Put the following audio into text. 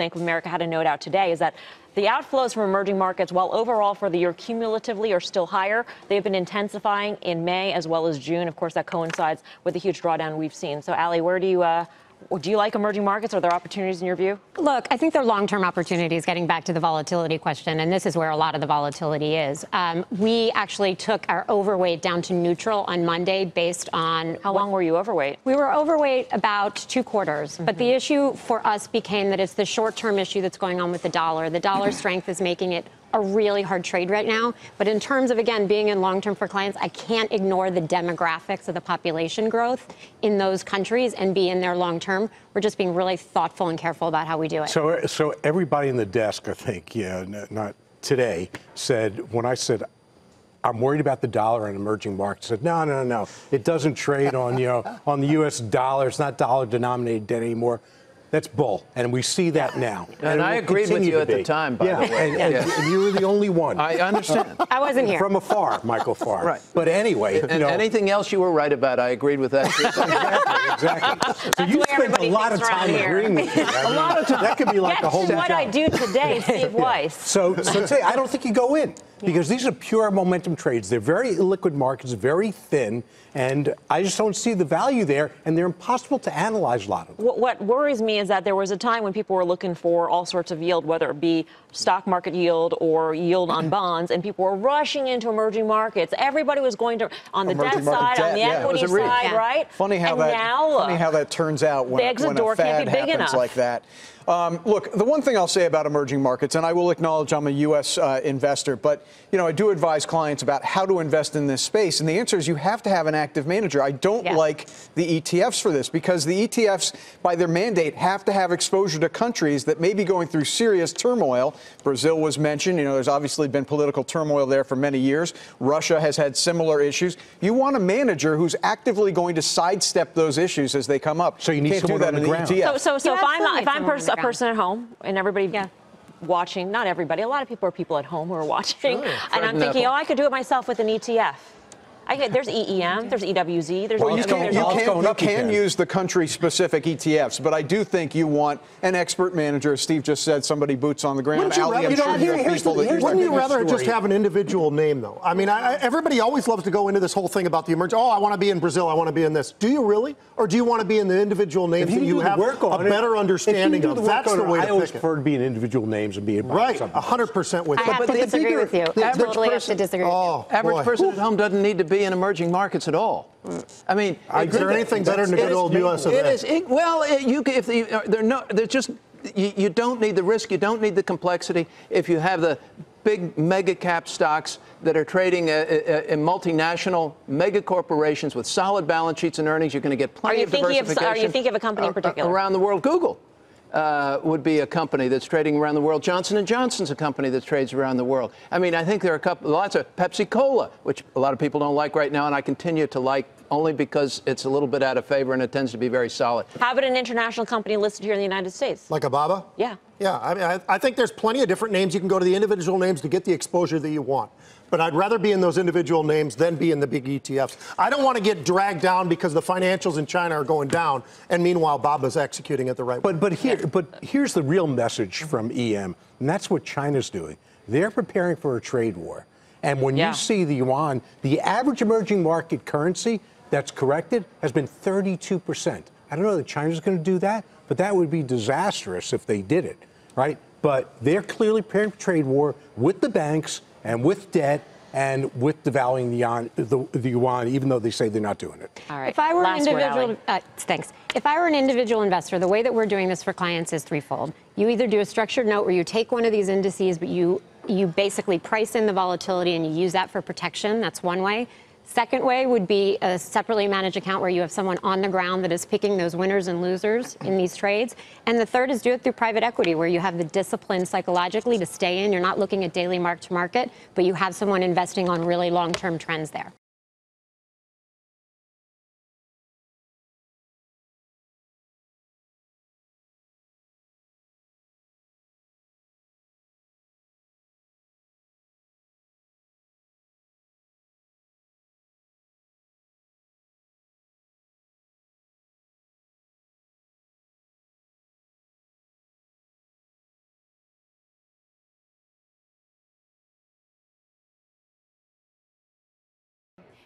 Bank of America had a note out today, is that the outflows from emerging markets, while overall for the year cumulatively are still higher, they've been intensifying in May as well as June. Of course, that coincides with the huge drawdown we've seen. So, Alli, where do you uh, do you like emerging markets? Are there opportunities in your view? Look, I think they're long-term opportunities. Getting back to the volatility question, and this is where a lot of the volatility is. Um, we actually took our overweight down to neutral on Monday, based on how long were you overweight? We were overweight about two quarters. Mm-hmm. But the issue for us became that it's the short-term issue that's going on with the dollar. The dollar strength is making it a really hard trade right now. But in terms of, again, being in long term for clients, I can't ignore the demographics of the population growth in those countries and be in there long term. We're just being really thoughtful and careful about how we do it. So, so everybody in the desk, I think, yeah, not today, said, when I said, I'm worried about the dollar and emerging markets. Said no, no, no, no. It doesn't trade on you know on the U.S. dollar. It's not dollar denominated debt anymore. That's bull, and we see that now. And, and I agreed with you at the time, by yeah, the way. And, and, yeah. and, you were the only one. I understand. I wasn't here. From afar, Michael Farr. right. But anyway, and you know, anything else you were right about, I agreed with that. exactly, exactly. So you spent a lot of time agreeing with me. a lot of time. That could be like Guess a whole what job. I do today, Steve Weiss. So, so today, I don't think you go in because these are pure momentum trades. They're very illiquid markets, very thin, and I just don't see the value there, and they're impossible to analyze a lot of them. What, what worries me is that there was a time when people were looking for all sorts of yield, whether it be stock market yield or yield on bonds, and people were rushing into emerging markets. Everybody was going to on the emerging debt side, debt, on the yeah. equity side, yeah. right? Funny how and that now, funny how that turns out when, the exit when door a fad can't be big happens enough. like that. Um, look, the one thing I'll say about emerging markets, and I will acknowledge I'm a U.S. Uh, investor, but you know I do advise clients about how to invest in this space, and the answer is you have to have an active manager. I don't Yeah. like the ETFs for this because the ETFs, by their mandate, have to have exposure to countries that may be going through serious turmoil. Brazil was mentioned. You know, there's obviously been political turmoil there for many years. Russia has had similar issues. You want a manager who's actively going to sidestep those issues as they come up. So you need can't do someone that on in the the ground. ETF. So, so, so You if I'm if I'm someone pers- on a the person at home and everybody Yeah. watching, not everybody, a lot of people are people at home who are watching, Sure. and I'm thinking, Neville. oh, I could do it myself with an ETF. I get there's EEM, there's EWZ, there's. Well, I you can, there's you all- can, you up, you can can. use the country-specific ETFs, but I do think you want an expert manager. As Steve just said, somebody boots on the ground. Wouldn't you rather, you know, here- here's the, here's wouldn't you rather story. just have an individual name, though? I mean, I, I- everybody always loves to go into this whole thing about the emerging. Oh, I want to be in Brazil. I want to be in this. Do you really, or do you want to be in the individual names that you have work on a it- better understanding of? work That's the it, way I to always pick it. prefer to be in individual names and be a Right, something. hundred percent with I have to disagree with you. the average totally to person- disagree. Oh, Average person at home doesn't need to be in emerging markets at all. I mean, Is there anything better than a good old US of It A? It, well, it, you if the, uh, they're no, they're just you, you don't need the risk. You don't need the complexity. If you have the big mega cap stocks that are trading uh, uh, in multinational mega corporations with solid balance sheets and earnings, you're going to get plenty of thinking of- are you diversification. thinking of a company in a- a- particular? around the world? Google. Uh, would be a company that's trading around the world. Johnson and Johnson's a company that trades around the world. I mean, I think there are a couple, lots of Pepsi Cola, which a lot of people don't like right now, and I continue to like only because it's a little bit out of favor and it tends to be very solid. How about an international company listed here in the United States? Like Ababa? Yeah. Yeah, I mean, I, I think there's plenty of different names. You can go to the individual names to get the exposure that you want. But I'd rather be in those individual names than be in the big ETFs. I don't want to get dragged down because the financials in China are going down, and meanwhile, Baba's executing it the right way. But but here but here's the real message from EM, and that's what China's doing. They're preparing for a trade war. And when Yeah. you see the yuan, the average emerging market currency that's corrected has been 32%. I don't know that China's going to do that, but that would be disastrous if they did it, right? But they're clearly preparing for trade war with the banks and with debt and with devaluing the yuan, the, the yuan, even though they say they're not doing it. All right. If I were Last an individual, Alli. uh, thanks. If I were an individual investor, the way that we're doing this for clients is threefold. You either do a structured note where you take one of these indices, but you you basically price in the volatility and you use that for protection. That's one way. Second way would be a separately managed account where you have someone on the ground that is picking those winners and losers in these trades. And the third is do it through private equity where you have the discipline psychologically to stay in. You're not looking at daily mark to market, but you have someone investing on really long term trends there.